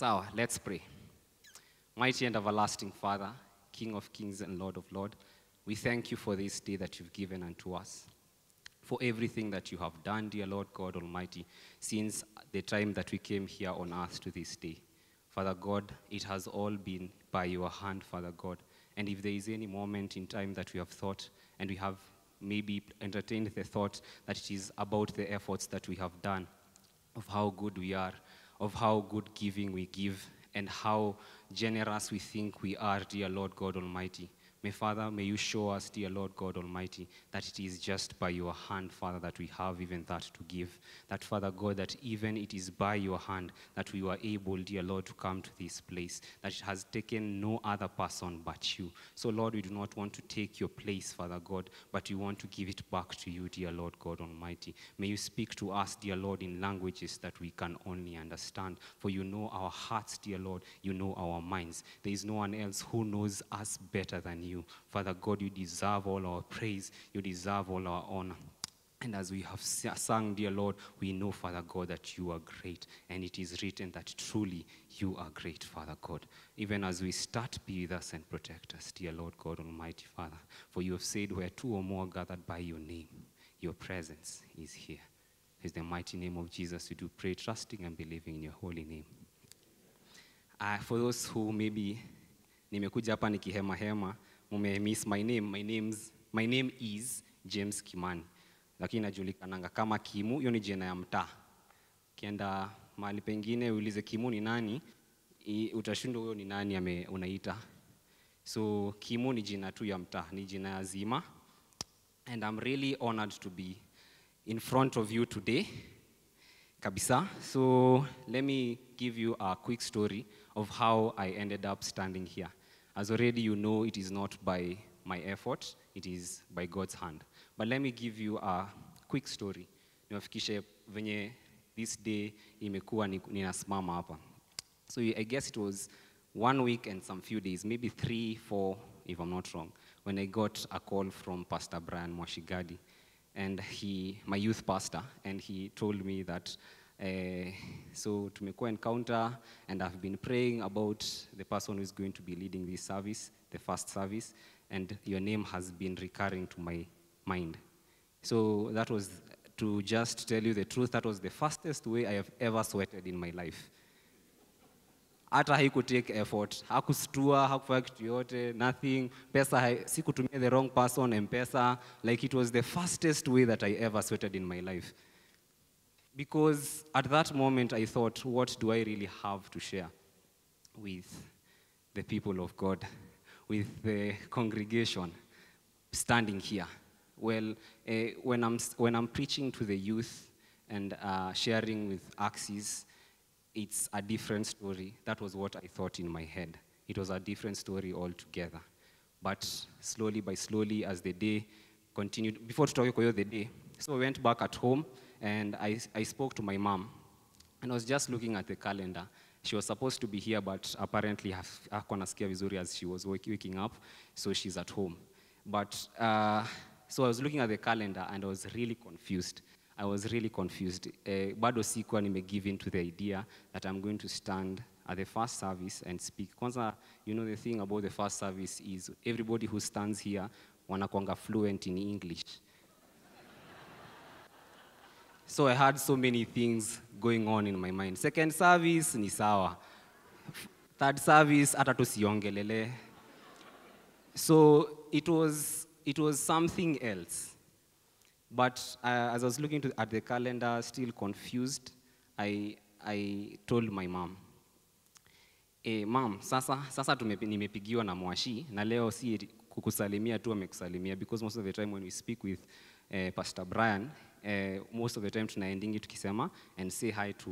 Sawa, let's pray. Mighty and everlasting Father, King of kings and Lord of lords, we thank you for this day that you've given unto us. For everything that you have done, dear Lord God Almighty, since the time that we came here on earth to this day. Father God, it has all been by your hand, Father God. And if there is any moment in time that we have thought and we have maybe entertained the thought that it is about the efforts that we have done, of how good we are, of how good giving we give, and how generous we think we are, dear Lord God Almighty. May Father, may you show us, dear Lord God Almighty, that it is just by your hand, Father, that we have even that to give. That, Father God, that even it is by your hand that we were able, dear Lord, to come to this place, that it has taken no other person but you. So, Lord, we do not want to take your place, Father God, but we want to give it back to you, dear Lord God Almighty. May you speak to us, dear Lord, in languages that we can only understand. For you know our hearts, dear Lord, you know our minds. There is no one else who knows us better than you. Father God, you deserve all our praise, you deserve all our honor. And as we have sung, dear Lord, we know, Father God, that you are great. And it is written that truly you are great, Father God. Even as we start, be with us and protect us, dear Lord God Almighty, Father. For you have said, where two or more gathered by your name, your presence is here. In the mighty name of Jesus, we do pray, trusting and believing in your holy name. Uh, for those who maybe nimekuja hapa nikihemahema mume miss my name my name's, my name is James Kimani lakini najulikananga kama Kimu hiyo ni jina ya mtaa Kienda mahali pengine uulize Kimu ni nani utashindwa huyo ni nani ame, unaita so Kimu ni jina tu ya mtaa ni jina ya zima and I'm really honored to be in front of you today kabisa. So let me give you a quick story of how I ended up standing here. As already you know, it is not by my effort, it is by God's hand. But let me give you a quick story. Niwafikishe venye this day imekuwa ninasimama hapa. So I guess it was one week and some few days, maybe three, four, if I'm not wrong, when I got a call from Pastor Brian Mwashigadi, and he, my youth pastor, and he told me that. Uh, so tumekuwa encounter, and I've been praying about the person who is going to be leading this service, the first service, and your name has been recurring to my mind. So that was, to just tell you the truth, that was the fastest way I have ever sweated in my life. Hata haikutake effort. Hakustua hakufanya kitu yote nothing. Pesa sikutumia the wrong person mpesa. Like it was the fastest way that i ever sweated in my life because at that moment i thought what do i really have to share with the people of god with the congregation standing here well eh, when, I'm, when i'm preaching to the youth and uh, sharing with axis it's a different story. That was what I thought in my head. It was a different story altogether. But slowly by slowly, as the day continued, before to talk the day, so I went back at home and I, I spoke to my mom. And I was just looking at the calendar. She was supposed to be here, but apparently hakuwa vizuri as she was waking up, so she's at home. But uh, so I was looking at the calendar and I was really confused. I was really confused. Uh, bado sikuwa nime give in to the idea that I'm going to stand at the first service and speak. Kwanza, you know the thing about the first service is everybody who stands here wanakwanga fluent in English. So I had so many things going on in my mind. Second service ni sawa. Third service hata tusiongelele. So it was, it was something else. But uh, as I was looking to, at the calendar, still confused, I, I told my mom, eh, mom, sasa, sasa nimepigiwa na mwashi na leo si kukusalimia tu amekusalimia because most of the time when we speak with uh, Pastor Brian, uh, most of the time tunaendingi tukisema and say hi to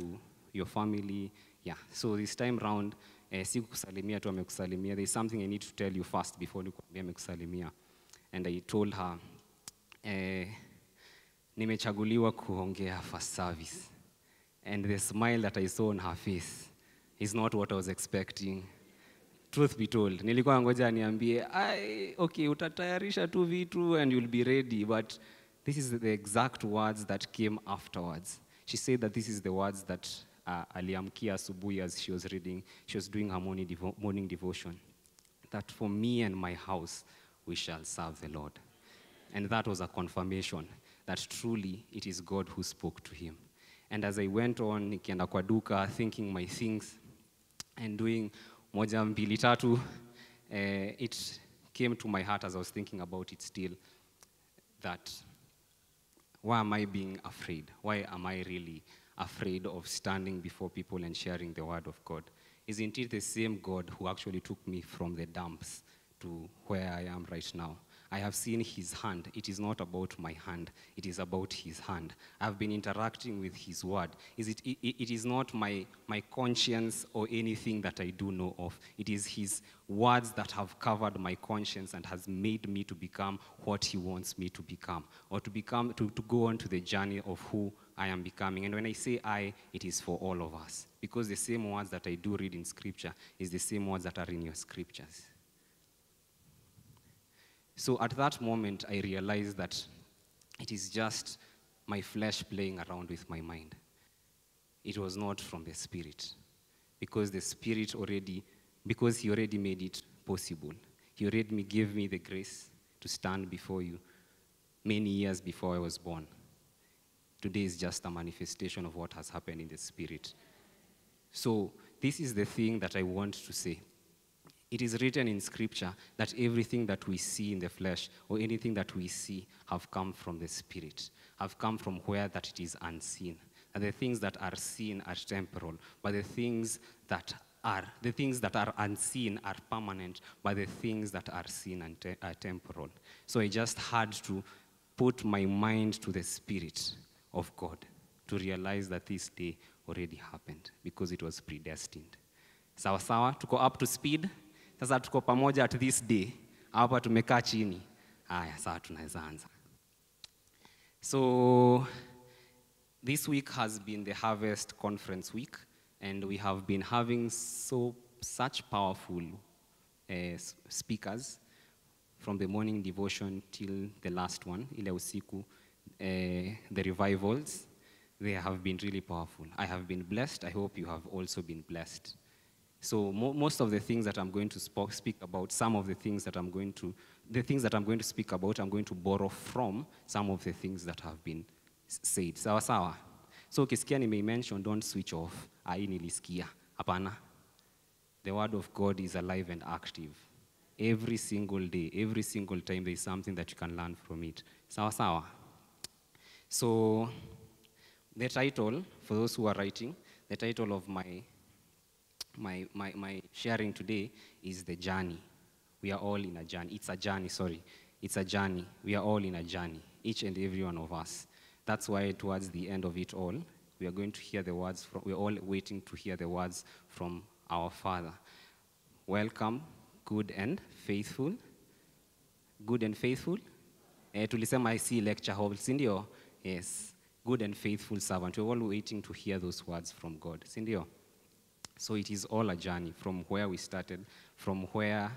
your family. Yeah, so this time round uh, si kukusalimia tu amekusalimia. There is something I need to tell you first before nikuambia amekusalimia. And I told her, eh, nimechaguliwa kuongea first service. And the smile that I saw on her face is not what I was expecting. Truth be told, nilikuwa ngoja niambie, "Ai, okay, utatayarisha tu vitu and you'll be ready, but this is the exact words that came afterwards. She said that this is the words that uh, aliamkia asubuhi as she was reading, she was doing her morning, devo- morning devotion, that for me and my house, we shall serve the Lord. And that was a confirmation that truly it is God who spoke to him. And as I went on, nikienda kwa thinking my things and doing moja mbili tatu, eh, it came to my heart as I was thinking about it still that why am I being afraid? Why am I really afraid of standing before people and sharing the word of God? Isn't it the same God who actually took me from the dumps to where I am right now? I have seen his hand. It is not about my hand, it is about his hand. I've been interacting with his word. Is it, it, it is not my, my conscience or anything that I do know of. It is his words that have covered my conscience and has made me to become what he wants me to become, or to become to, to go on to the journey of who I am becoming. And when I say I, it is for all of us. Because the same words that I do read in scripture is the same words that are in your scriptures. So at that moment, I realized that it is just my flesh playing around with my mind. It was not from the Spirit. Because the Spirit already, because He already made it possible. He already gave me the grace to stand before you many years before I was born. Today is just a manifestation of what has happened in the Spirit. So, this is the thing that I want to say. It is written in Scripture that everything that we see in the flesh or anything that we see have come from the Spirit, have come from where that it is unseen. And the things that are seen are temporal, but the things that are the things that are unseen are permanent, but the things that are seen are, te- are temporal. So I just had to put my mind to the Spirit of God to realize that this day already happened because it was predestined. Sawa sawa, tuko up to speed. Sasa tuko pamoja at this day. Hapa tumekaa chini. Haya, sasa tunaweza anza. So this week has been the Harvest Conference week, and we have been having so such powerful uh, speakers from the morning devotion till the last one, ile usiku, uh, the revivals. They have been really powerful. I have been blessed. I hope you have also been blessed. So mo- most of the things that I'm going to speak about, some of the things that I'm going to, the things that I'm going to speak about, I'm going to borrow from some of the things that have been said. Sawa sawa. So ukisikia nimeimention, don't switch off. Hii nilisikia. Hapana. The word of God is alive and active. Every single day, every single time, there is something that you can learn from it. Sawa sawa. So the title, for those who are writing, the title of my my, my, my sharing today is the journey. We are all in a journey. It's a journey, sorry. It's a journey. We are all in a journey, each and every one of us. That's why, towards the end of it all, we are going to hear the words from, we're all waiting to hear the words from our Father. Welcome, good and faithful. Good and faithful? Eh, tulisema IC lecture hall, si ndio? Yes. Good and faithful servant. We're all waiting to hear those words from God, si ndio? So it is all a journey from where we started, from where,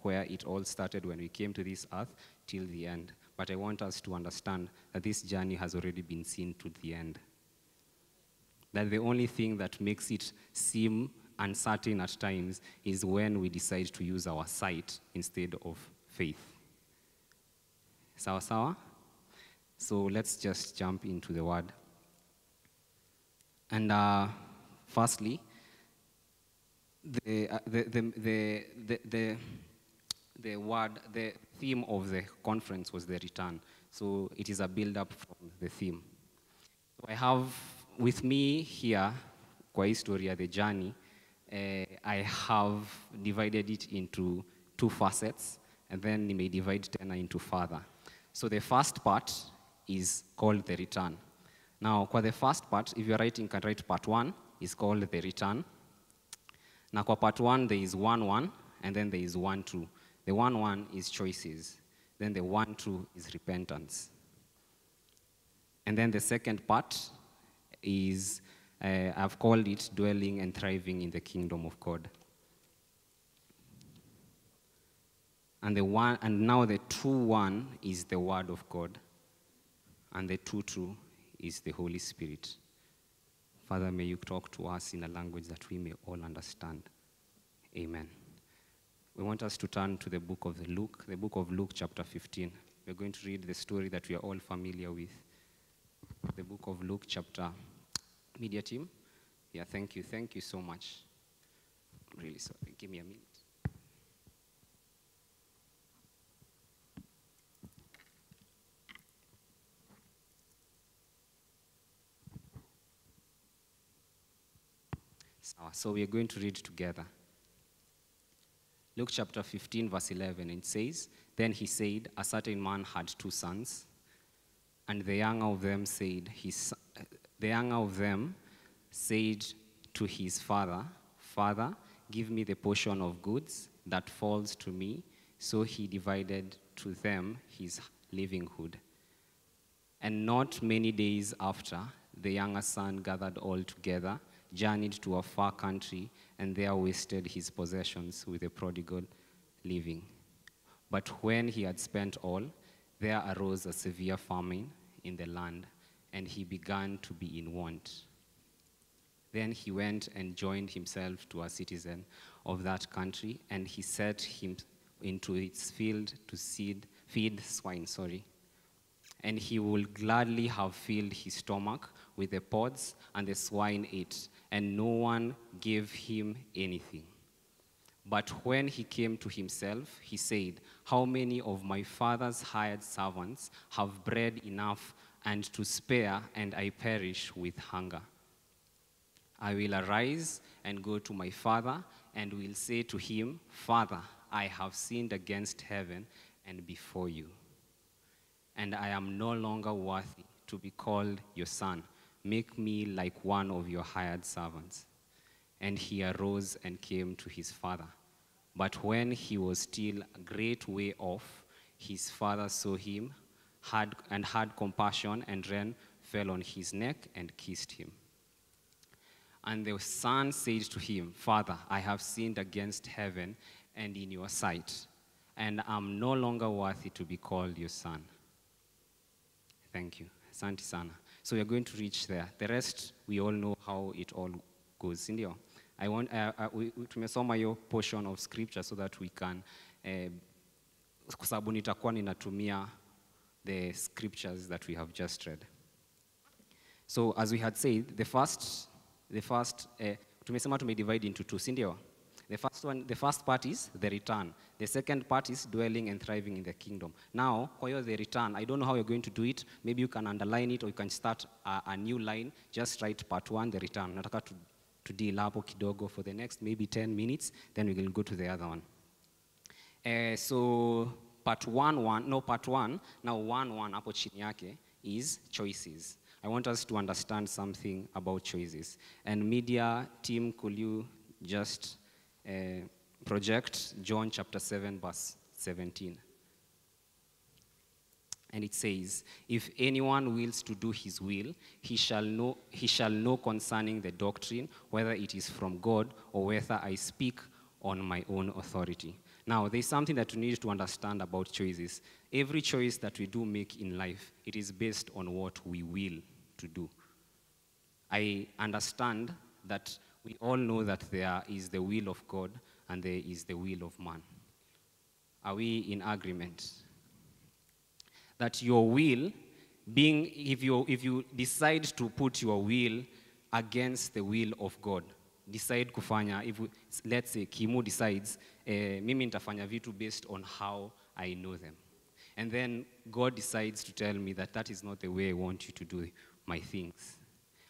where it all started when we came to this earth till the end. But I want us to understand that this journey has already been seen to the end. That the only thing that makes it seem uncertain at times is when we decide to use our sight instead of faith. Sawa sawa? So let's just jump into the word. And uh, firstly, the, uh, the, the, the, the, the, the word, the theme of the conference was the return. So it is a build up from the theme. So I have with me here, kwa historia, the journey, uh, I have divided it into two facets, and then you may divide tena into further. So the first part is called the return. Now, kwa the first part, if you're writing, you can write part one, is called the return. Now, part one, there is one one, and then there is one two. The one one is choices. Then the one two is repentance. And then the second part is, uh, I've called it dwelling and thriving in the kingdom of God. And the one, and now the two one is the word of God, and the two two is the Holy Spirit. Father, may you talk to us in a language that we may all understand. Amen. We want us to turn to the book of Luke, the book of Luke, chapter 15. We're going to read the story that we are all familiar with. The book of Luke, chapter. Media team? Yeah, thank you. Thank you so much. I'm really sorry. Give me a minute. Ah, so we are going to read together. Luke chapter 15, verse 11, it says, Then he said, A certain man had two sons, and the younger of them said, his, the younger of them said to his father, Father, give me the portion of goods that falls to me. So he divided to them his livelihood. And not many days after, the younger son gathered all together journeyed to a far country, and there wasted his possessions with a prodigal living. But when he had spent all, there arose a severe famine in the land, and he began to be in want. Then he went and joined himself to a citizen of that country, and he set him into its field to seed, feed swine. Sorry. And he would gladly have filled his stomach with the pods, and the swine ate and no one gave him anything. But when he came to himself, he said, How many of my father's hired servants have bread enough and to spare, and I perish with hunger? I will arise and go to my father, and will say to him, Father, I have sinned against heaven and before you, and I am no longer worthy to be called your son. Make me like one of your hired servants. And he arose and came to his father. But when he was still a great way off, his father saw him had, and had compassion and ran, fell on his neck, and kissed him. And the son said to him, Father, I have sinned against heaven and in your sight, and I am no longer worthy to be called your son. Thank you. Asante sana. So we are going to reach there. The rest, we all know how it all goes. Sindio? I want, uh, uh, we, portion of scripture so that we can, sababu nitakuwa ninatumia the scriptures that we have just read. So as we had said, the first, the first uh, tumesema tumedivide into two, sindio? The first one, the first part is the return. The second part is dwelling and thriving in the kingdom. Now, for the return, I don't know how you're going to do it. Maybe you can underline it or you can start a, a new line. Just write part one, the return. Nataka to, to deal hapo kidogo for the next maybe 10 minutes, then we will go to the other one. Uh, so part one, one, no, part one, now one, one hapo chini yake is choices. I want us to understand something about choices. And media team, could you just project John chapter 7, verse 17. And it says, If anyone wills to do his will, he shall, know, he shall know concerning the doctrine, whether it is from God or whether I speak on my own authority. Now, there's something that we need to understand about choices. Every choice that we do make in life, it is based on what we will to do. I understand that we all know that there is the will of God and there is the will of man. Are we in agreement? That your will, being, if you, if you decide to put your will against the will of God, decide kufanya, if we, let's say Kimu decides, eh, mimi nitafanya vitu based on how I know them. And then God decides to tell me that that is not the way I want you to do my things.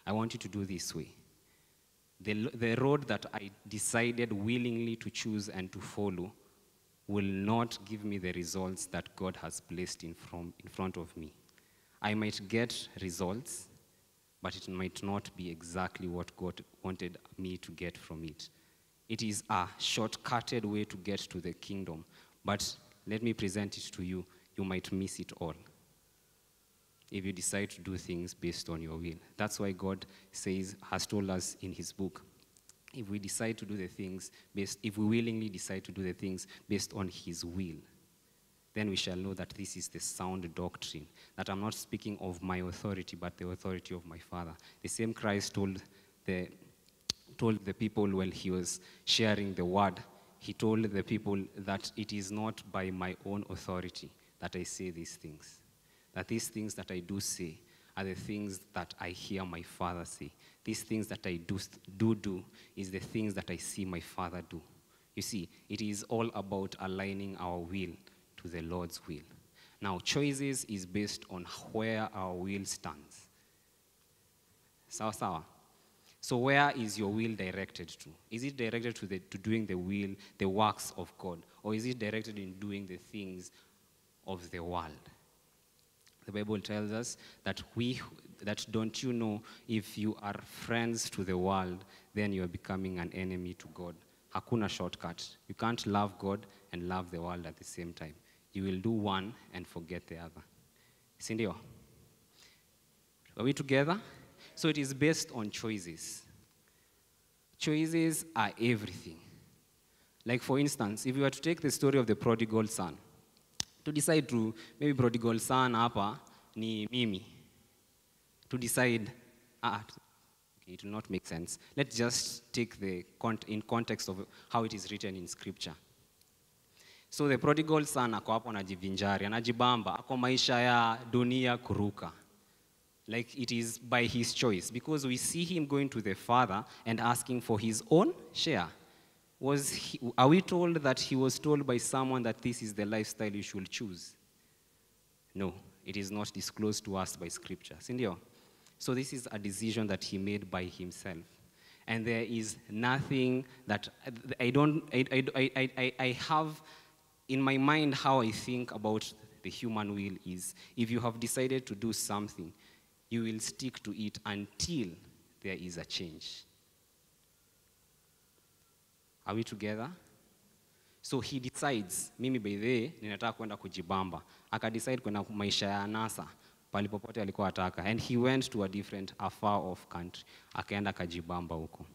I want you to do this way the, the road that I decided willingly to choose and to follow will not give me the results that God has placed in, from, in front of me. I might get results, but it might not be exactly what God wanted me to get from it. It is a shortcutted way to get to the kingdom, but let me present it to you. You might miss it all if you decide to do things based on your will. That's why God says, has told us in his book, if we decide to do the things based, if we willingly decide to do the things based on his will, then we shall know that this is the sound doctrine. That I'm not speaking of my authority, but the authority of my Father. The same Christ told the, told the people while he was sharing the word, he told the people that it is not by my own authority that I say these things. That these things that I do say are the things that I hear my Father say. These things that I do do, do is the things that I see my Father do. You see, it is all about aligning our will to the Lord's will. Now, choices is based on where our will stands. Sawa sawa. So where is your will directed to? Is it directed to, the, to doing the will, the works of God? Or is it directed in doing the things of the world? The Bible tells us that we that don't you know if you are friends to the world, then you are becoming an enemy to God. Hakuna shortcut. You can't love God and love the world at the same time. You will do one and forget the other. Sindio? Are we together? So it is based on choices. Choices are everything. Like, for instance, if you were to take the story of the prodigal son, to decide to, maybe prodigal son hapa ni mimi. To decide, ah, okay, it will not make sense. Let's just take the cont- in context of how it is written in scripture. So the prodigal son ako hapo anajivinjari, anajibamba, ako maisha ya dunia kuruka. Like it is by his choice because we see him going to the father and asking for his own share. Was he, are we told that he was told by someone that this is the lifestyle you should choose? No, it is not disclosed to us by scripture. Sindio? So this is a decision that he made by himself. And there is nothing that I don't, I, I, I, I, I have in my mind how I think about the human will is if you have decided to do something, you will stick to it until there is a change. Are we together? So he decides, mimi by ninataka kwenda kujibamba. Akadecide kwenda maisha ya nasa palipopote alikuwa ataka. And he went to a different, a far off country. Akaenda kajibamba huko.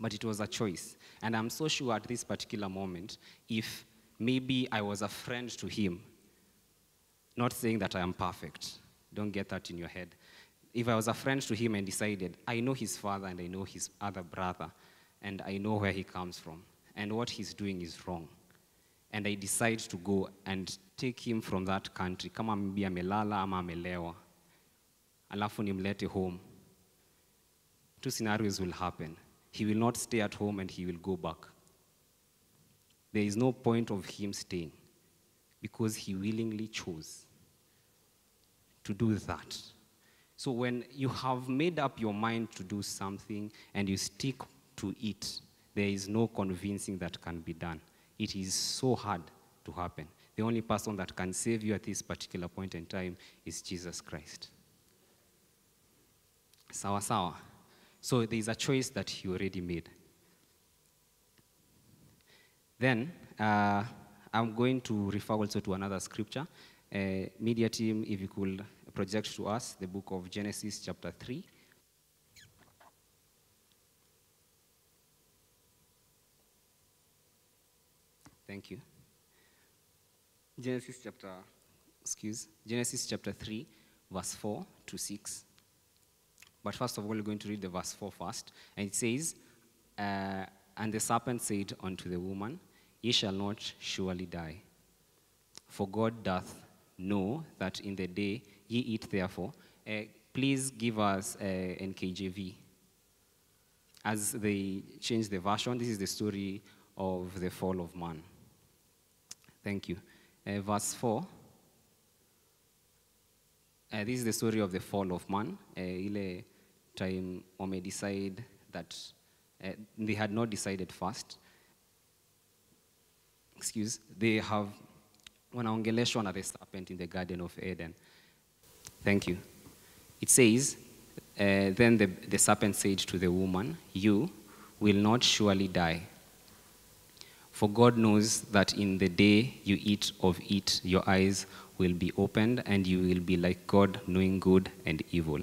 But it was a choice. And I'm so sure at this particular moment, if maybe I was a friend to him, not saying that I am perfect, don't get that in your head. If I was a friend to him and decided, I know his father and I know his other brother, and I know where he comes from, and what he's doing is wrong, and I decide to go and take him from that country, kama maybe amelala ama amelewa, alafu nimlete home, two scenarios will happen. He will not stay at home and he will go back. There is no point of him staying because he willingly chose to do that. So when you have made up your mind to do something and you stick to it, there is no convincing that can be done. It is so hard to happen. The only person that can save you at this particular point in time is Jesus Christ. Sawa sawa. So there is a choice that he already made. Then uh, I'm going to refer also to another scripture. Uh, media team, if you could project to us the book of Genesis, chapter 3. Thank you. Genesis chapter, excuse, Genesis chapter 3, verse 4 to 6. But first of all, we're going to read the verse 4 first. And it says, uh, And the serpent said unto the woman, Ye shall not surely die. For God doth know that in the day ye eat therefore. Uh, please give us uh, NKJV. As they change the version, this is the story of the fall of man. Thank you. Uh, verse 4. Uh, this is the story of the fall of man. Uh, ile time wame decide that uh, they had not decided first. Excuse, they have wanaongeleshwa na the serpent in the Garden of Eden. Thank you. It says, uh, Then the, the serpent said to the woman, You will not surely die. For God knows that in the day you eat of it, your eyes will be opened, and you will be like God, knowing good and evil.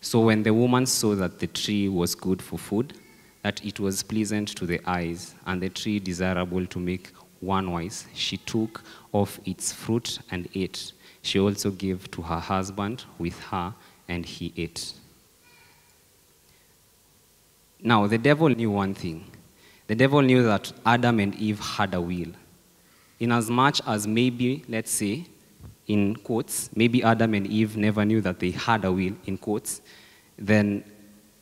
So when the woman saw that the tree was good for food, that it was pleasant to the eyes, and the tree desirable to make one wise, she took of its fruit and ate. She also gave to her husband with her, and he ate. Now, the devil knew one thing. The devil knew that Adam and Eve had a will. Inasmuch as maybe, let's say, in quotes, maybe Adam and Eve never knew that they had a will, in quotes, then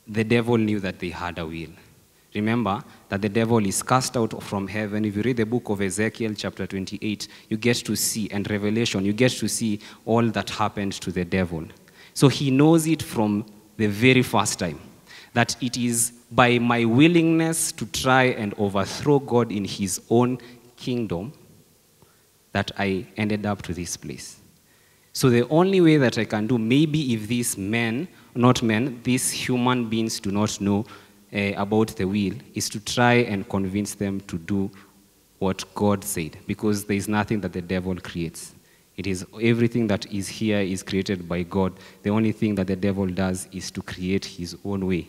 the devil knew that they had a will. Remember that the devil is cast out from heaven. If you read the book of Ezekiel, chapter 28, you get to see, and Revelation, you get to see all that happened to the devil. So he knows it from the very first time that it is by my willingness to try and overthrow God in his own kingdom that I ended up to this place. So the only way that I can do, maybe if these men, not men, these human beings do not know uh, about the will, is to try and convince them to do what God said, because there is nothing that the devil creates. It is everything that is here is created by God. The only thing that the devil does is to create his own way.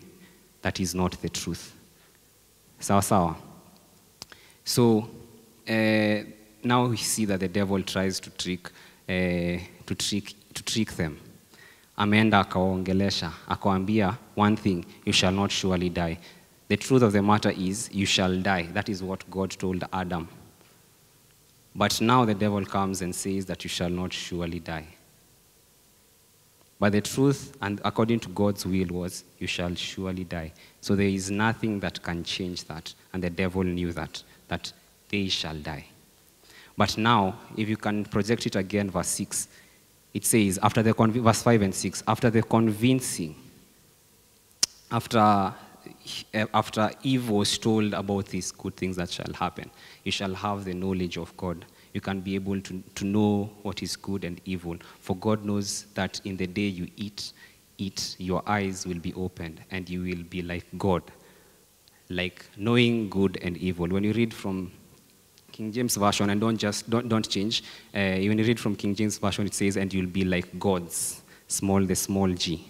That is not the truth. Sawa sawa. So uh, now we see that the devil tries to trick, uh, to trick, to trick them. Ameenda akawaongelesha, akawambia one thing, you shall not surely die. The truth of the matter is, you shall die. That is what God told Adam. But now the devil comes and says that you shall not surely die. But the truth, and according to God's will, was you shall surely die. So there is nothing that can change that. And the devil knew that, that they shall die. But now, if you can project it again, verse 6, it says, after the verse 5 and 6, after the convincing, after, eh, after Eve was told about these good things that shall happen, you shall have the knowledge of God. You can be able to, to know what is good and evil. For God knows that in the day you eat, eat, your eyes will be opened and you will be like God, like knowing good and evil. When you read from King James Version, and don't just don't, don't change. Uh, when you read from King James Version, it says, "And you'll be like gods, small the small g."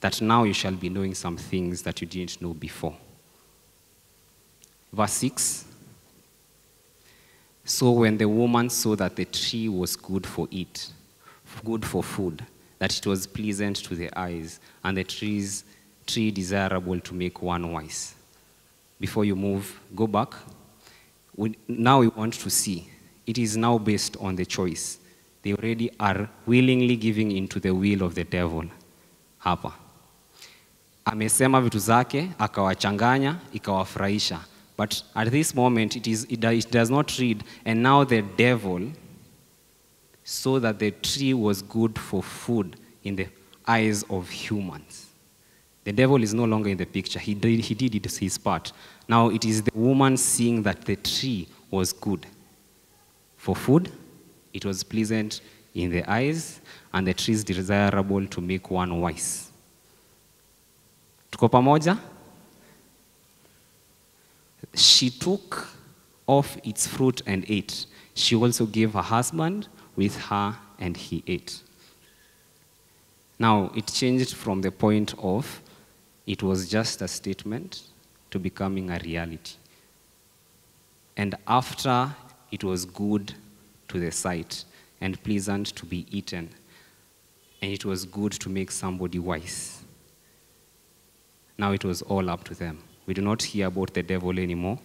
That now you shall be knowing some things that you didn't know before. Verse six. So when the woman saw that the tree was good for it, good for food, that it was pleasant to the eyes, and the trees, tree desirable to make one wise. Before you move, go back we, now we want to see. It is now based on the choice. They already are willingly giving into the will of the devil. Hapa amesema vitu zake, akawachanganya, ikawafurahisha. But at this moment, it, is, it, does not read, and now the devil saw that the tree was good for food in the eyes of humans. The devil is no longer in the picture. He did, he did it his part. Now it is the woman seeing that the tree was good for food, it was pleasant in the eyes, and the tree is desirable to make one wise. Tuko pamoja? She took off its fruit and ate. She also gave her husband with her, and he ate. Now, it changed from the point of it was just a statement to becoming a reality. And after it was good to the sight and pleasant to be eaten, and it was good to make somebody wise. Now it was all up to them. We do not hear about the devil anymore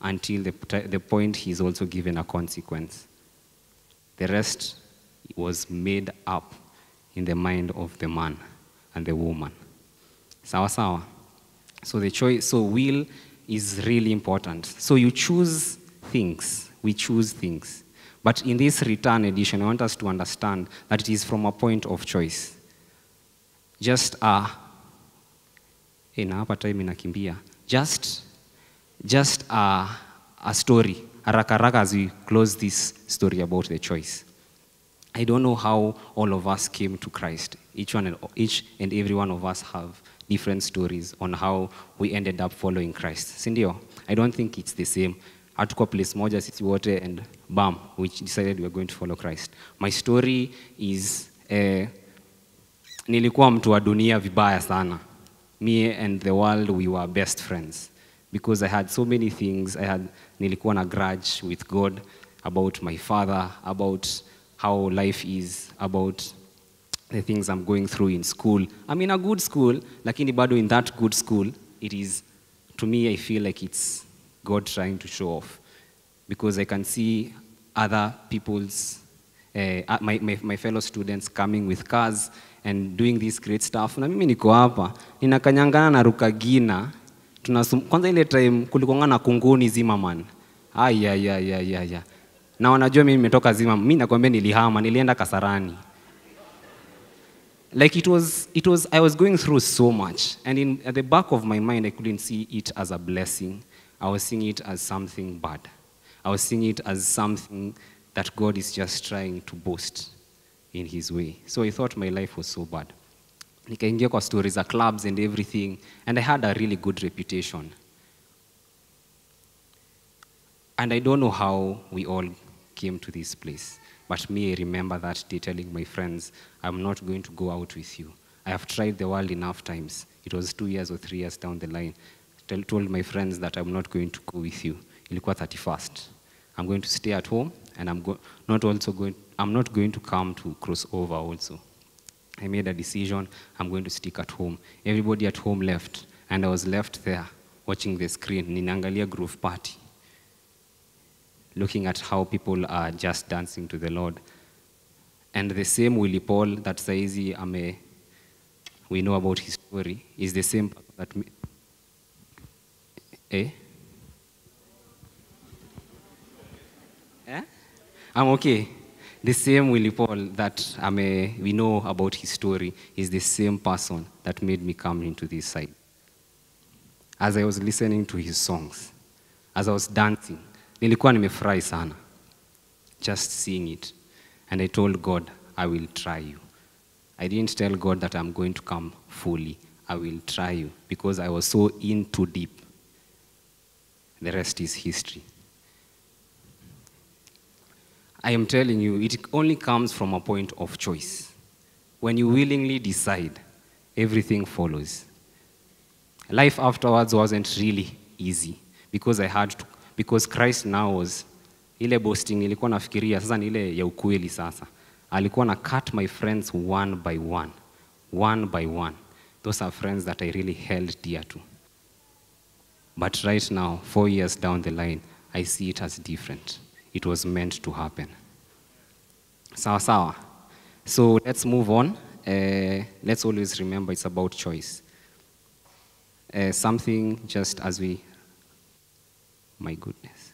until the, the point he is also given a consequence. The rest was made up in the mind of the man and the woman. Sawa sawa. So the choice, so will is really important. So you choose things. We choose things. But in this return edition, I want us to understand that it is from a point of choice. Just a hey, na hapa time inakimbia. Just just a, a story. Haraka haraka as we close this story about the choice. I don't know how all of us came to Christ. Each one and each and every one of us have different stories on how we ended up following Christ. Sindio? I don't think it's the same. Hatuko place moja sisi wote and bam, we decided we were going to follow Christ. My story is eh, nilikuwa mtu wa dunia vibaya sana. Me and the world, we were best friends because I had so many things. I had nilikuwa grudge with God about my father, about how life is, about the things I'm going through in school. I'm in a good school, lakini bado in that good school, it is, to me, I feel like it's God trying to show off because I can see other people's, uh, my, my, my fellow students coming with cars and doing this great stuff. Na mimi niko hapa ninakanyangana na Rukagina, tunasum, kwanza ile time kulikuwa na kunguni Zimmerman. Aya, ya, ya, ya, ya. Na wanajua mimi nimetoka zima Mimi nakwambia nilihama, nilienda Kasarani. Like it was it was i was going through so much. And in at the back of my mind i couldn't see it as a blessing. I was seeing it as something bad. I was seeing it as something that god is just trying to boast in his way so i thought my life was so bad nikaingia kwa stories za clubs and everything and i had a really good reputation and I don't know how we all came to this place. But me, I remember that day telling my friends, I'm not going to go out with you. I have tried the world enough times. It was two years or three years down the line. Told my friends that I'm not going to go with you. Ilikuwa 31st. I'm going to stay at home, and I'm not also going. I'm not going to come to crossover also. I made a decision. I'm going to stick at home. Everybody at home left, and I was left there watching the screen. Ninaangalia groove party looking at how people are just dancing to the Lord. And the same Willie Paul that saizi ame, we know about his story, is the same that, me- eh? Eh? I'm okay. The same Willie Paul that ame, we know about his story is the same person that made me come into this side. As I was listening to his songs, as I was dancing, nilikuwa nimefurahi sana just seeing it. And I told God, I will try you. I didn't tell God that I'm going to come fully. I will try you because I was so in too deep. The rest is history. I am telling you, it only comes from a point of choice. When you willingly decide, everything follows. Life afterwards wasn't really easy because I had to, because Christ now was ile boasting nilikuwa nafikiria sasa ile ya ukweli sasa. Alikuwa na cut my friends one by one, one by one. Those are friends that I really held dear to. But right now, four years down the line, I see it as different. It was meant to happen. Sawa sawa. So let's move on. Uh, let's always remember it's about choice. Uh, something just as we, my goodness,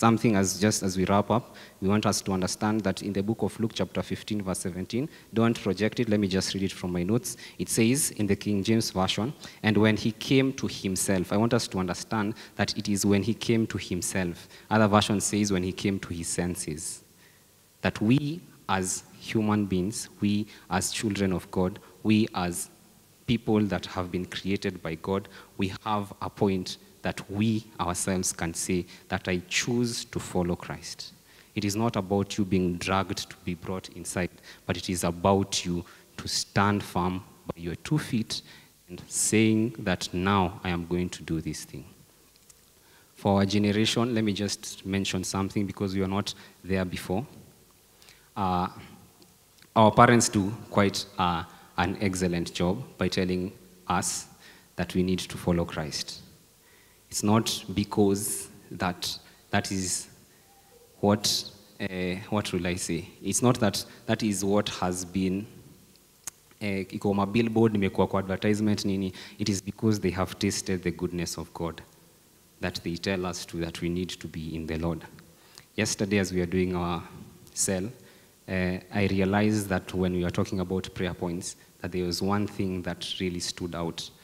something as just as we wrap up, we want us to understand that in the book of Luke, chapter 15, verse 17, don't project it, let me just read it from my notes. It says in the King James Version, and when he came to himself, I want us to understand that it is when he came to himself. Other version says when he came to his senses. That we as human beings, we as children of God, we as people that have been created by God, we have a point that we ourselves can say that I choose to follow Christ. It is not about you being dragged to be brought inside, but it is about you to stand firm by your two feet and saying that now I am going to do this thing. For our generation, let me just mention something because we are not there before. Uh, our parents do quite uh, an excellent job by telling us that we need to follow Christ. It's not because that that is what uh, what will I say? It's not that that is what has been eh, iko ma billboard imekuwa kwa advertisement nini. It is because they have tasted the goodness of god that they tell us to that we need to be in the lord. Yesterday as we were doing our cell uh, i realized that when we were talking about prayer points that there was one thing that really stood out. uh,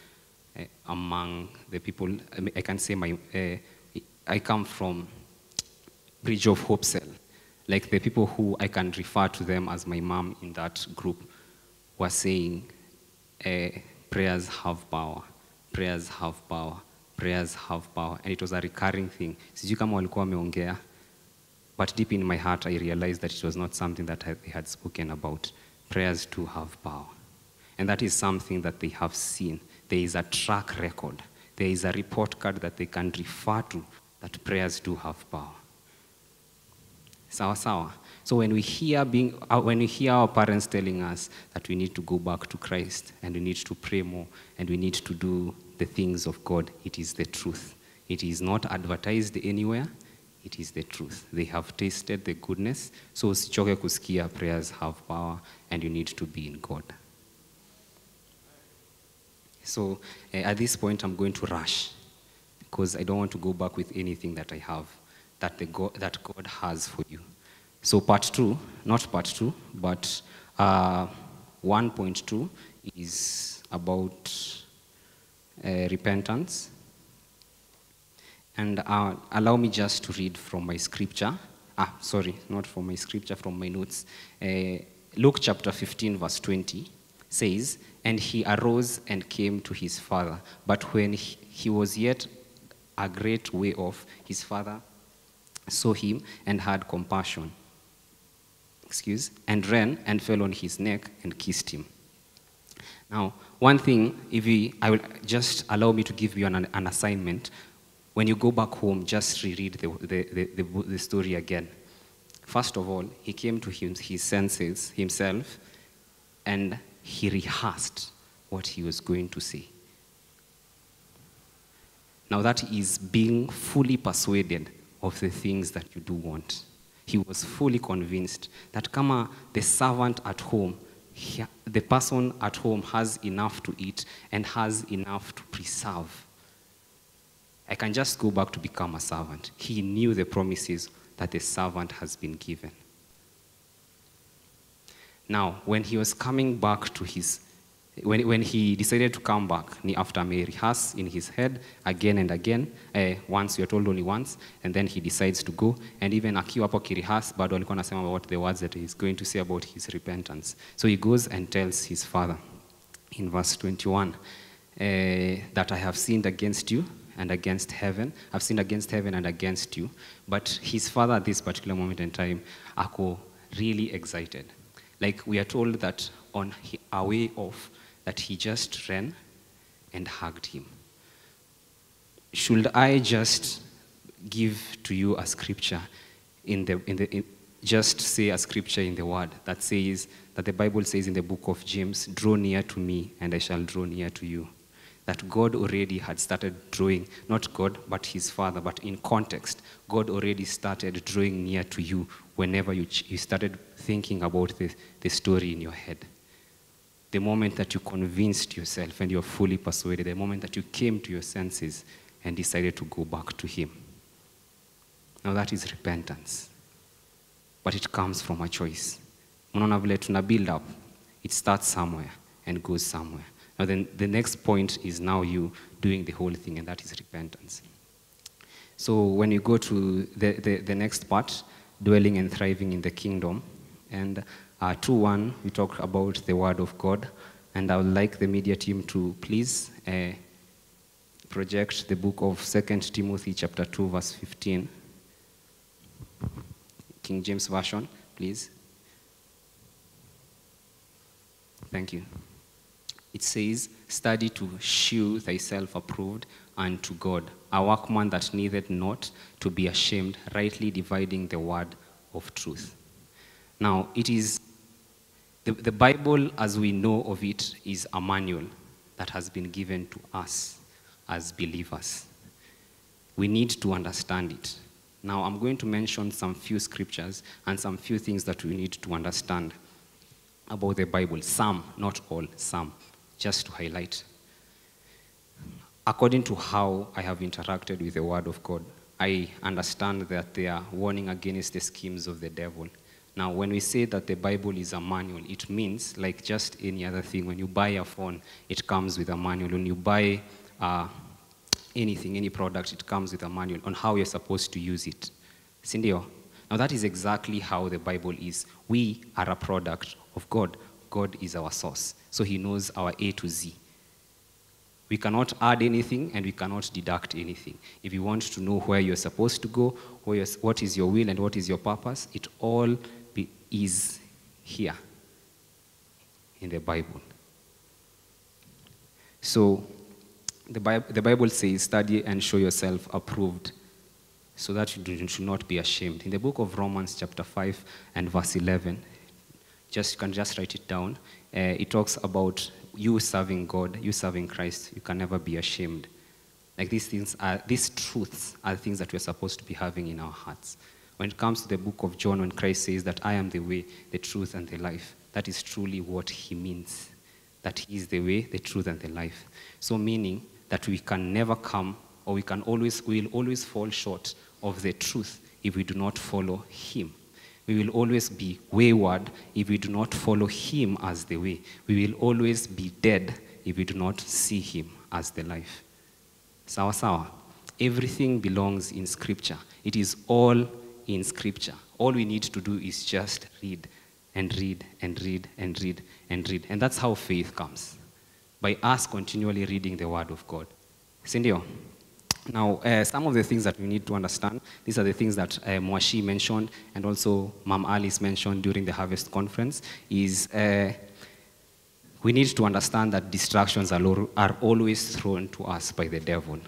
among the people I, mean, I can say my uh, i come from bridge of hope cell. Like the people who i can refer to them as my mom in that group were saying uh, prayers have power prayers have power prayers have power. And it was a recurring thing. But deep in my heart i realized that it was not something that they had spoken about. Prayers too have power. And that is something that they have seen there is a track record there is a report card that they can refer to that prayers do have power sawa sawa so when we hear being uh, when we hear our parents telling us that we need to go back to christ and we need to pray more and we need to do the things of God, it is the truth. It is not advertised anywhere, it is the truth. They have tasted the goodness. So usichoke kusikia prayers have power and you need to be in God. So uh, at this point, I'm going to rush because I don't want to go back with anything that I have that, the God, that God has for you. So part two, not part two, but uh, 1.2 is about uh, repentance. And uh, allow me just to read from my scripture. Ah, sorry, not from my scripture, from my notes. Uh, Luke chapter 15, verse 20 says, And he arose and came to his father. But when he, was yet a great way off, his father saw him and had compassion. Excuse, and ran and fell on his neck and kissed him. Now, one thing, if you, I will just allow me to give you an, an assignment. When you go back home, just reread the, the, the, the, the story again. First of all, he came to him, his senses himself, and he rehearsed what he was going to say. Now, that is being fully persuaded of the things that you do want. He was fully convinced that kama the servant at home, he, the person at home has enough to eat and has enough to preserve. I can just go back to become a servant. He knew the promises that the servant has been given. Now, when he was coming back to his when, when he decided to come back, after may rehearse in his head again and again, uh, once, you're told only once, and then he decides to go. And even akiwa hapo kirihas, bado alikuwa anasema about the words that he's going to say about his repentance. So he goes and tells his father in verse 21 uh, that I have sinned against you and against heaven. I've sinned against heaven and against you. But his father at this particular moment in time, ako really excited. Like we are told that on our way off, that he just ran and hugged him. Should I just give to you a scripture in the, in the in, just say a scripture in the word that says that the Bible says in the book of James, draw near to me and I shall draw near to you. That God already had started drawing, not God, but his father, but in context, God already started drawing near to you whenever you, you started thinking about the, the story in your head the moment that you convinced yourself and you're fully persuaded, the moment that you came to your senses and decided to go back to Him. Now that is repentance. But it comes from a choice. Unaona vile build up, it starts somewhere and goes somewhere. Now then the next point is now you doing the whole thing, and that is repentance. So when you go to the, the, the next part, dwelling and thriving in the kingdom, and uh, 2.1, we talk about the Word of God, and I would like the media team to please uh, project the book of 2 Timothy chapter 2, verse 15. King James Version, please. Thank you. It says, Study to shew thyself approved unto God, a workman that needeth not to be ashamed, rightly dividing the word of truth. Now, it is the, the Bible, as we know of it, is a manual that has been given to us as believers. We need to understand it. Now, I'm going to mention some few scriptures and some few things that we need to understand about the Bible. Some, not all, some, just to highlight. According to how I have interacted with the Word of God, I understand that they are warning against the schemes of the devil now, when we say that the Bible is a manual, it means like just any other thing. When you buy a phone, it comes with a manual. When you buy uh, anything, any product, it comes with a manual on how you're supposed to use it. Sindio? Now, that is exactly how the Bible is. We are a product of God. God is our source. So he knows our A to Z. We cannot add anything and we cannot deduct anything. If you want to know where you're supposed to go, what is your will and what is your purpose, it all be, is here in the Bible. So the Bible, the Bible says, study and show yourself approved so that you should not be ashamed. In the book of Romans, chapter 5 and verse 11, just you can just write it down. Uh, it talks about you serving God, you serving Christ, you can never be ashamed. Like these things are, these truths are things that we're supposed to be having in our hearts. When it comes to the book of John, when Christ says that I am the way, the truth, and the life, that is truly what he means. That he is the way, the truth, and the life. So meaning that we can never come, or we can always, we will always fall short of the truth if we do not follow him. We will always be wayward if we do not follow him as the way. We will always be dead if we do not see him as the life. Sawa sawa. Everything belongs in scripture. It is all in scripture. All we need to do is just read and read and read and read and read. And that's how faith comes. By us continually reading the word of God. Sindio? Now, uh, some of the things that we need to understand, these are the things that uh, Mwashi mentioned and also Mam Alice mentioned during the Harvest Conference, is uh, we need to understand that distractions are, always thrown to us by the devil.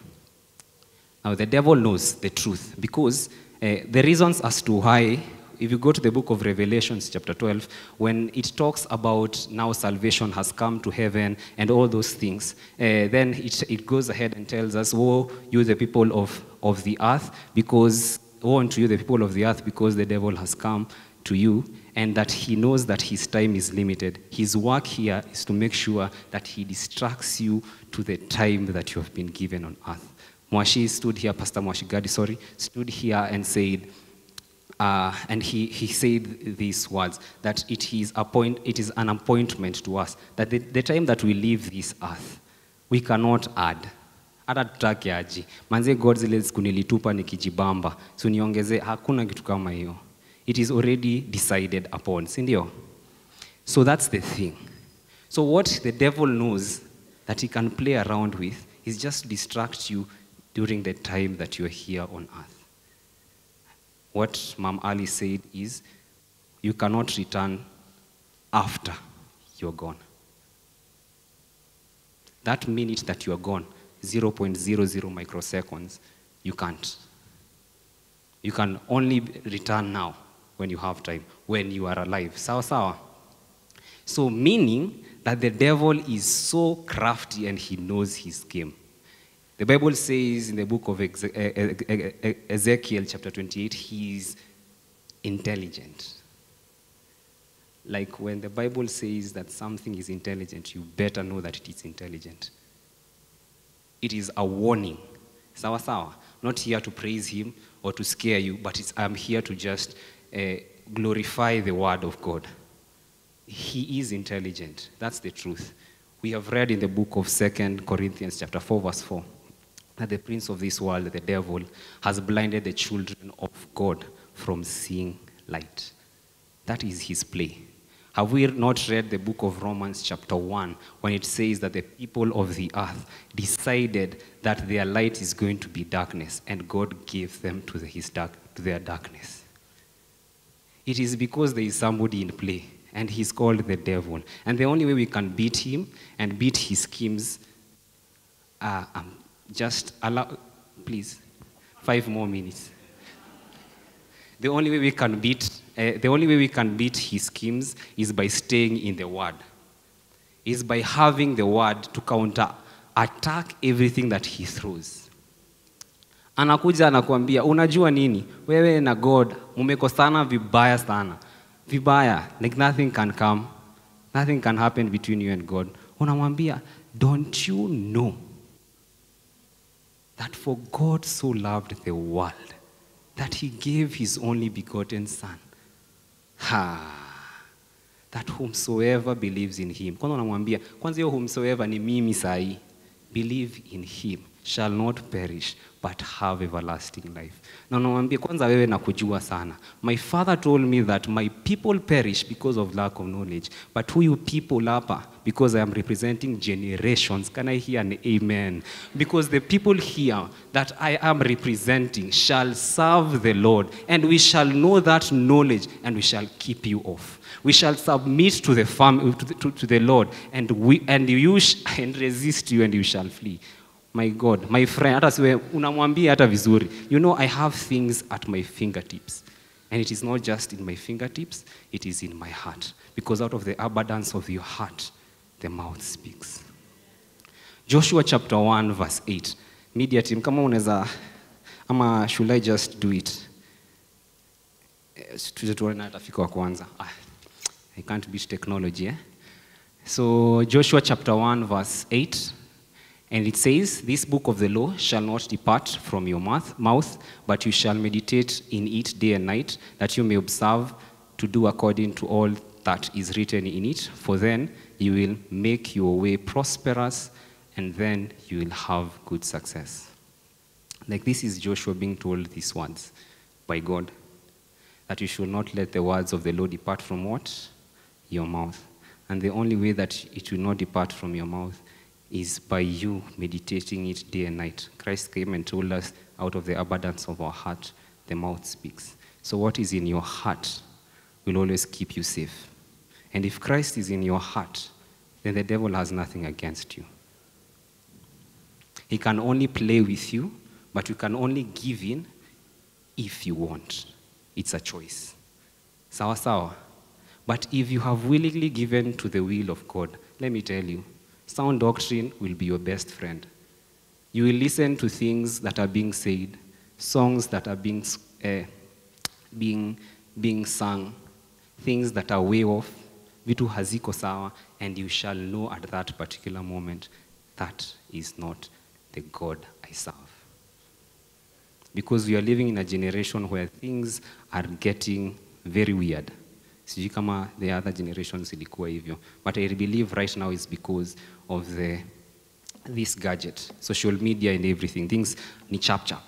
Now, the devil knows the truth because uh, the reasons as to why, if you go to the book of Revelations, chapter 12, when it talks about now salvation has come to heaven and all those things, uh, then it, it goes ahead and tells us, Woe, you the people of, of the earth, because, woe unto you the people of the earth, because the devil has come to you, and that he knows that his time is limited. His work here is to make sure that he distracts you to the time that you have been given on earth. Mwashi stood here, Pastor Mwashi Gadi, sorry, stood here and said, uh, and he, he said these words that it is, appoint, it is an appointment to us that the, the time that we leave this earth, we cannot add. Hata aji manzie god zile siku nilitupa nikijibamba. So niongeze hakuna kitu kama hiyo. It is already decided upon si ndio? So that's the thing. So what the devil knows that he can play around with is just distract you during the time that you're here on earth what Mam Ali said is, you cannot return after you're gone. That minute that you're gone, 0.00 microseconds, you can't. You can only return now when you have time, when you are alive. Sawa sawa. So meaning that the devil is so crafty and he knows his game. The Bible says in the book of Ezekiel, chapter 28, he's intelligent. Like when the Bible says that something is intelligent, you better know that it is intelligent. It is a warning. Sawa sawa. Not here to praise him or to scare you, but I'm here to just uh, glorify the word of God. He is intelligent. That's the truth. We have read in the book of Second Corinthians chapter 4 verse 4 that the prince of this world, the devil, has blinded the children of God from seeing light. That is his play. Have we not read the book of Romans, chapter 1, when it says that the people of the earth decided that their light is going to be darkness, and God gave them to, the, his dark, to their darkness? It is because there is somebody in play, and he's called the devil. And the only way we can beat him and beat his schemes, uh, um, just allow, please, five more minutes. The only way we can beat, uh, the only way we can beat his schemes is by staying in the word. Is by having the word to counter attack everything that he throws. Anakuja anakuambia, unajua nini? Wewe na God mumekosana vibaya sana. Vibaya, like nothing can come. Nothing can happen between you and God. Unamwambia, don't you know that for God so loved the world that he gave his only begotten Son. Ha! That whomsoever believes in him. Kwanza unamwambia, kwanza whomsoever ni mimi sahi. Believe in him shall not perish but have everlasting life. Na unamwambia kwanza wewe nakujua sana. My father told me that my people perish because of lack of knowledge. But who you people hapa because I am representing generations. Can I hear an amen? Because the people here that I am representing shall serve the Lord, and we shall know that knowledge, and we shall keep you off. We shall submit to the, fam- to the, to, to the Lord, and, we, and you sh- and resist you, and you shall flee. My God, my friend, hata siwe unamwambia hata vizuri. You know, I have things at my fingertips. And it is not just in my fingertips, it is in my heart. Because out of the abundance of your heart, the mouth speaks. Joshua chapter 1 verse 8. Media team kama unaweza ama should I just do it? Eh, atafika wa kwanza. Ah, I can't beat technology eh? So Joshua chapter 1 verse 8 and it says this book of the law shall not depart from your mouth, but you shall meditate in it day and night that you may observe to do according to all that is written in it for then you will make your way prosperous and then you will have good success. Like this is Joshua being told these words by God that you should not let the words of the law depart from what? Your mouth. And the only way that it will not depart from your mouth is by you meditating it day and night. Christ came and told us, out of the abundance of our heart, the mouth speaks. So, what is in your heart will always keep you safe. And if Christ is in your heart, then the devil has nothing against you. He can only play with you, but you can only give in if you want. It's a choice. Sawa sawa. But if you have willingly given to the will of God, let me tell you, sound doctrine will be your best friend. You will listen to things that are being said, songs that are being, uh, being, being sung, things that are way off, vitu haziko sawa, and you shall know at that particular moment that is not the God I serve. Because we are living in a generation where things are getting very weird. Sijui kama the other generations ilikuwa hivyo. But I believe right now is because of the, this gadget, social media and everything. Things ni chap chap.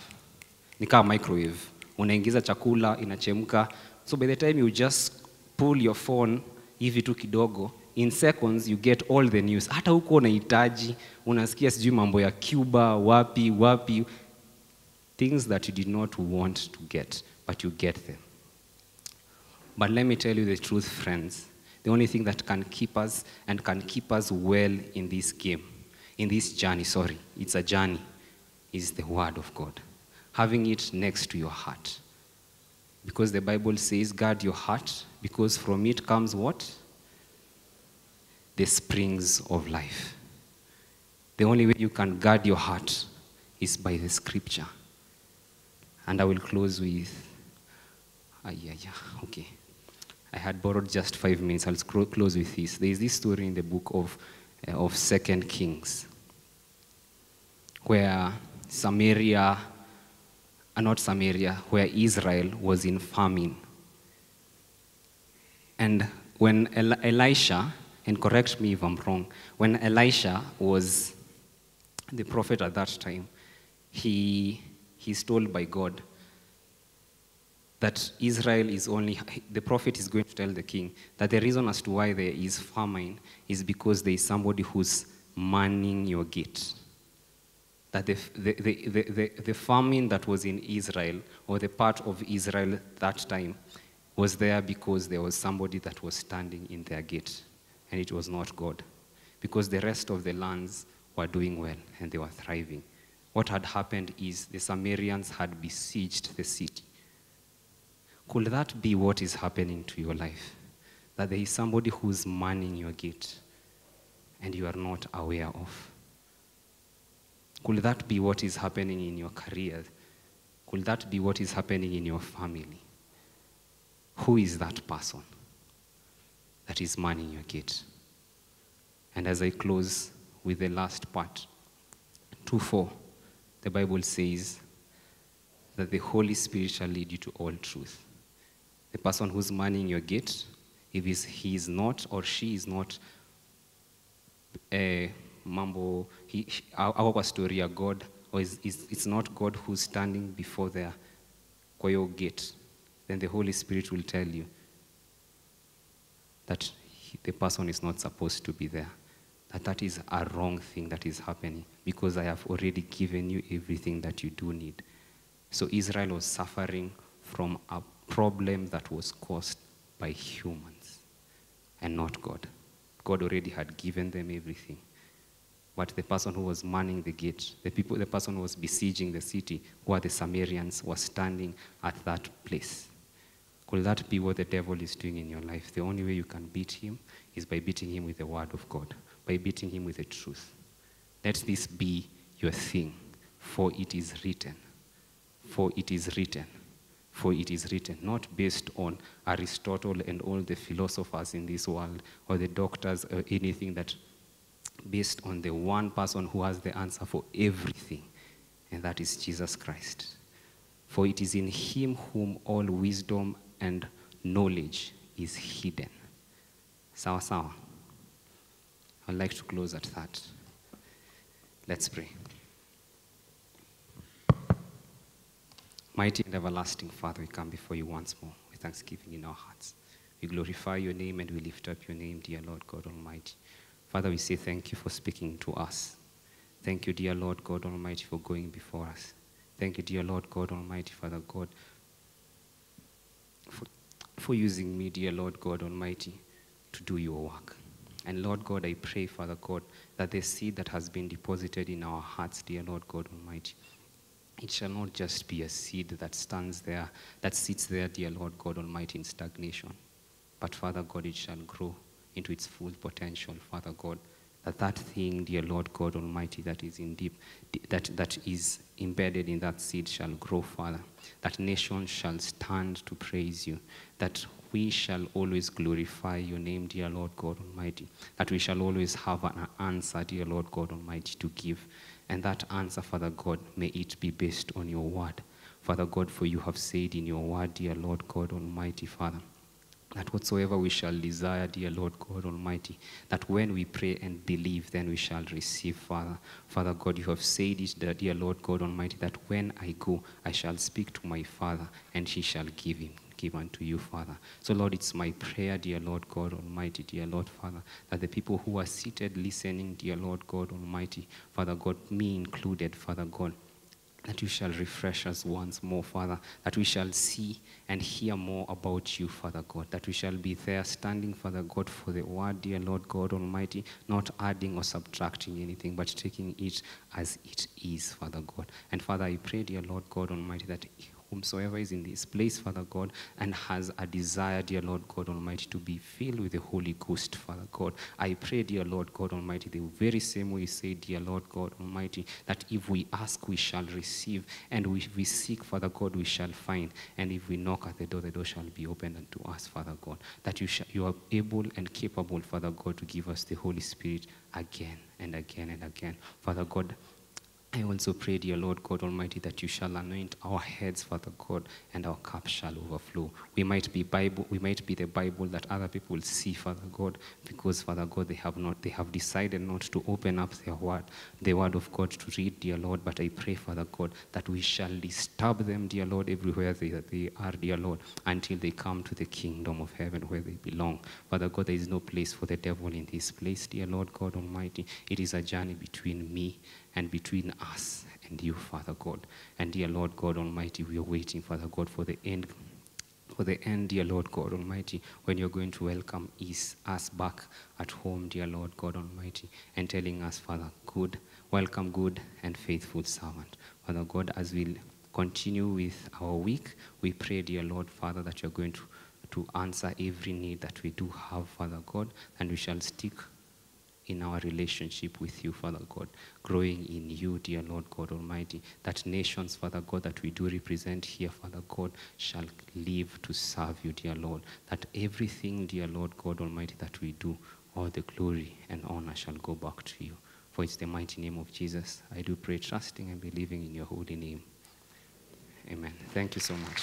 Ni kama microwave. Unaingiza chakula, inachemka. So by the time you just pull your phone hivi tu kidogo, in seconds you get all the news. Hata huko unahitaji, unasikia sijui mambo ya Cuba, wapi, wapi. Things that you did not want to get, but you get them. But let me tell you the truth, friends. The only thing that can keep us and can keep us well in this game, in this journey, sorry, it's a journey, is the Word of God. Having it next to your heart. Because the Bible says, guard your heart, because from it comes what? The springs of life. The only way you can guard your heart is by the scripture. And I will close with, ah, yeah, yeah, okay. I had borrowed just five minutes. I'll scroll, close with this. There is this story in the book of, uh, of Second Kings, where Samaria, uh, not Samaria, where Israel was in famine. And when El- Elisha, and correct me if I'm wrong, when Elisha was the prophet at that time, he, he's told by God that Israel is only, the prophet is going to tell the king that the reason as to why there is famine is because there is somebody who's manning your gate. That the, the, the, the, the, famine that was in Israel, or the part of Israel that time, was there because there was somebody that was standing in their gate, and it was not God. Because the rest of the lands were doing well and they were thriving. What had happened is the Samaritans had besieged the city. Could that be what is happening to your life? That there is somebody who's manning your gate and you are not aware of? Could that be what is happening in your career? Could that be what is happening in your family? Who is that person that is manning your gate? And as I close with the last part, 2 4, the Bible says that the Holy Spirit shall lead you to all truth. The person who's manning your gate, if he's, he is not or she is not eh, mambo, he, ako story God, or is, is, it's not God who's standing before there, kwa your gate, then the Holy Spirit will tell you that he- the person is not supposed to be there. That that is a wrong thing that is happening because I have already given you everything that you do need. So Israel was suffering from a problem that was caused by humans and not God. God already had given them everything. But the person who was manning the gate, the people, the person who was besieging the city, who are the Samaritans, was standing at that place. Could that be what the devil is doing in your life? The only way you can beat him is by beating him with the word of God. by beating him with the truth. Let this be your thing, for it is written. For it is written. For it is written, not based on Aristotle and all the philosophers in this world or the doctors or anything that, based on the one person who has the answer for everything, and that is Jesus Christ. For it is in him whom all wisdom and knowledge is hidden. Sawa sawa. I'd like to close at that. Let's pray. Mighty and everlasting Father, we come before you once more with thanksgiving in our hearts. We glorify your name and we lift up your name, dear Lord God Almighty. Father, we say thank you for speaking to us. Thank you, dear Lord God Almighty, for going before us. Thank you, dear Lord God Almighty, Father God, for, for using me, dear Lord God Almighty, to do your work. And Lord God, I pray, Father God, that the seed that has been deposited in our hearts, dear Lord God Almighty, it shall not just be a seed that stands there, that sits there, dear Lord God Almighty, in stagnation. But Father God, it shall grow into its full potential, Father God. That that thing, dear Lord God Almighty, that is in deep, that, that is embedded in that seed shall grow, Father. That nation shall stand to praise you. That we shall always glorify your name, dear Lord God Almighty. That we shall always have an answer, dear Lord God Almighty, to give. And that answer, Father God, may it be based on your word. Father God, for you have said in your word, dear Lord God Almighty, Father, that whatsoever we shall desire, dear Lord God Almighty, that when we pray and believe, then we shall receive, Father. Father God, you have said it, dear Lord God Almighty, that when I go, I shall speak to my Father, and he shall give him give unto you, Father. So, Lord, it's my prayer, dear Lord God Almighty, dear Lord Father, that the people who are seated listening, dear Lord God Almighty, Father God, me included, Father God, that you shall refresh us once more, Father, that we shall see and hear more about you, Father God, that we shall be there standing, Father God, for the word, dear Lord God Almighty, not adding or subtracting anything, but taking it as it is, Father God. And Father, I pray, dear Lord God Almighty, that whomsoever is in this place, Father God, and has a desire, dear Lord God Almighty, to be filled with the Holy Ghost, Father God. I pray, dear Lord God Almighty, the very same way you say, dear Lord God Almighty, that if we ask, we shall receive, and if we seek, Father God, we shall find, and if we knock at the door, the door shall be opened unto us, Father God. That you, shall, you are able and capable, Father God, to give us the Holy Spirit again and again and again. Father God, I also pray, dear Lord God Almighty, that you shall anoint our heads, Father God, and our cup shall overflow. We might be Bible, we might be the Bible that other people see, Father God, because Father God, they have not, they have decided not to open up their word, the word of God to read, dear Lord. But I pray, Father God, that we shall disturb them, dear Lord, everywhere they, they are, dear Lord, until they come to the kingdom of heaven where they belong. Father God, there is no place for the devil in this place, dear Lord God Almighty. It is a journey between me and between us and you, Father God. And dear Lord God Almighty, we are waiting, Father God, for the end. For the end, dear Lord God Almighty, when you're going to welcome us back at home, dear Lord God Almighty, and telling us, Father, good, welcome, good and faithful servant. Father God, as we continue with our week, we pray, dear Lord, Father, that you're going to, to answer every need that we do have, Father God, and we shall stick in our relationship with you, Father God, growing in you, dear Lord God Almighty, that nations, Father God, that we do represent here, Father God, shall live to serve you, dear Lord, that everything, dear Lord God Almighty, that we do, all the glory and honor shall go back to you. For it's the mighty name of Jesus. I do pray, trusting and believing in your holy name. Amen. Thank you so much.